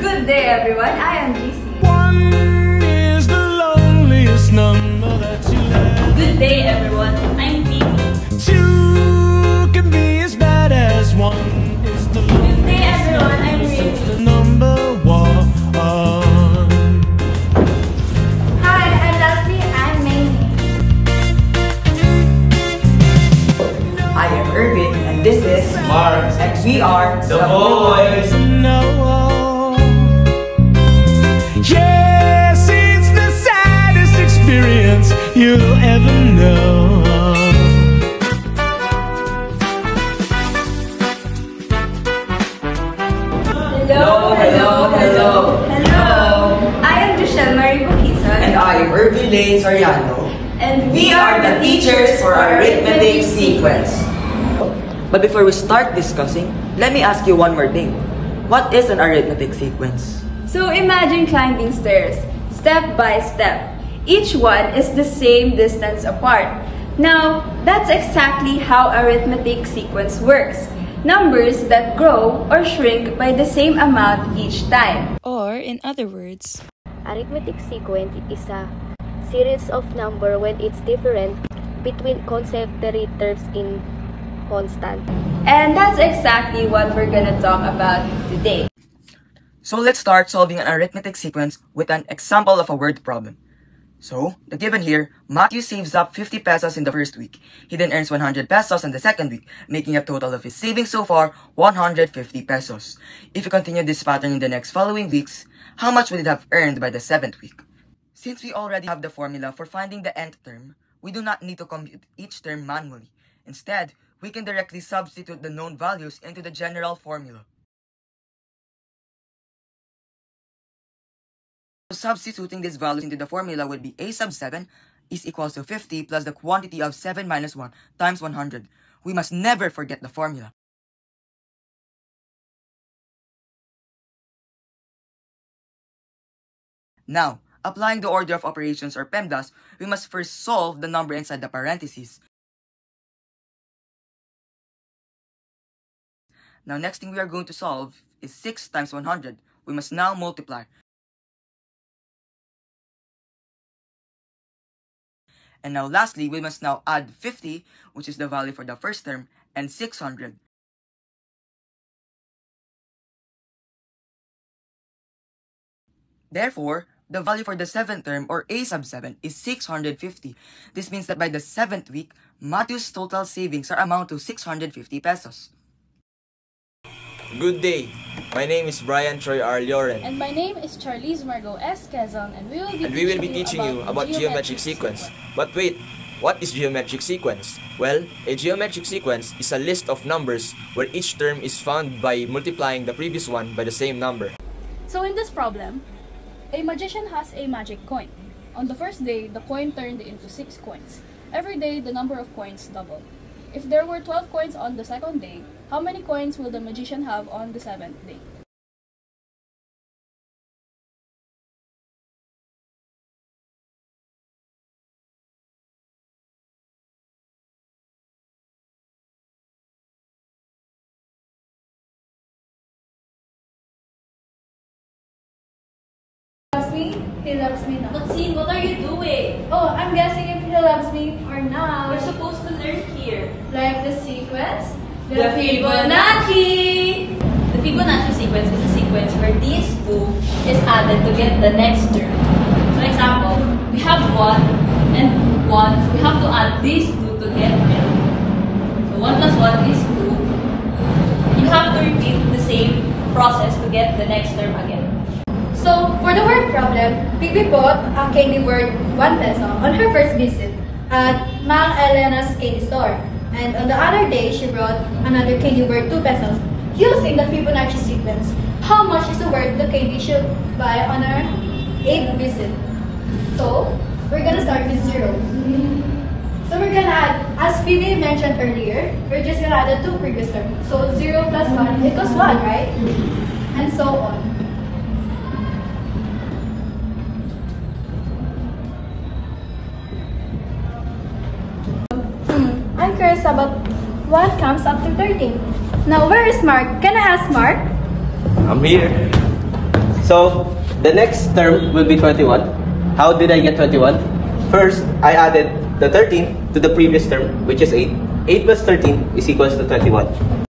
Good day, everyone. I am GC. One is the loneliest number that you'll. Good day, everyone. I'm Phoebe. Two can be as bad as one. Is the Good day, everyone. I'm Ray. the number one. Hi, I'm Leslie. I'm Mamie. I am Irvin, and this is Mark. and we are The boys. No. You'll ever know. Hello, hello, hello. Hello. I am Michelle Marie Bukison. And I am Irvin Lane Soriano. And We are the teachers for our arithmetic sequence. But before we start discussing, let me ask you one more thing. What is an arithmetic sequence? So imagine climbing stairs, step by step. Each one is the same distance apart. Now, that's exactly how arithmetic sequence works. Numbers that grow or shrink by the same amount each time. Or, in other words, Arithmetic sequence is a series of number when it's different between consecutive terms in constant. And that's exactly what we're gonna talk about today. So let's start solving an arithmetic sequence with an example of a word problem. So, the given here, Matthew saves up 50 pesos in the first week. He then earns 100 pesos in the second week, making a total of his savings so far 150 pesos. If you continue this pattern in the next following weeks, how much would it have earned by the seventh week? Since we already have the formula for finding the nth term, we do not need to compute each term manually. Instead, we can directly substitute the known values into the general formula. Substituting these values into the formula would be a sub 7 is equals to 50 plus the quantity of 7 minus 1 times 100. We must never forget the formula. Now, applying the order of operations or PEMDAS, we must first solve the number inside the parentheses. Now, next thing we are going to solve is 6 times 100. We must now multiply. And now lastly, we must now add 50, which is the value for the first term, and 600. Therefore, the value for the seventh term, or a sub 7, is 650. This means that by the seventh week, Matthew's total savings are amount to 650 pesos. Good day. My name is Brian Troy R. Lloren, And my name is Charlize Margot S. Quezon, and we will be and we will be teaching you about geometric sequence. But wait, what is geometric sequence? Well, a geometric sequence is a list of numbers where each term is found by multiplying the previous one by the same number. So in this problem, a magician has a magic coin. On the first day, the coin turned into 6 coins. Every day, the number of coins doubled. If there were 12 coins on the second day, how many coins will the magician have on the seventh day? loves me, he loves me not. Maxine, what are you doing? Oh, I'm guessing if he loves me or not. We're supposed to learn here. Like the sequence, The Fibonacci! The Fibonacci sequence is a sequence where these two is added to get the next term. For example, we have 1 and 1, so we have to add these two to get. So 1 plus 1 is 2. You have to repeat the same process to get the next term again. So, for the word problem, Bibi bought a candy worth 1 peso on her first visit at Mang Elena's candy store. And on the other day, she brought another candy worth 2 pesos. Using the Fibonacci sequence, how much is the worth the candy should buy on her 8th visit? So, we're gonna start with 0. So we're gonna add, as Phoebe mentioned earlier, we're just gonna add the two previous terms. So 0 plus 1 equals 1, right? And so on. About what comes after 13. Now, where is Mark? Can I ask Mark? I'm here. So, the next term will be 21. How did I get 21? First, I added the 13 to the previous term, which is 8. 8 plus 13 is equals to 21.